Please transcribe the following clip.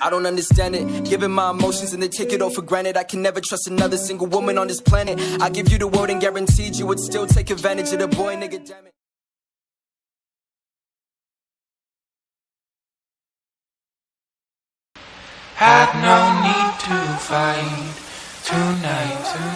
I don't understand it. Giving my emotions and they take it all for granted. I can never trust another single woman on this planet. I give you the world and guaranteed you would still take advantage of the boy, nigga. Damn it. Had no need to fight tonight,